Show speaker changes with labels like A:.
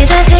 A: hit a hit.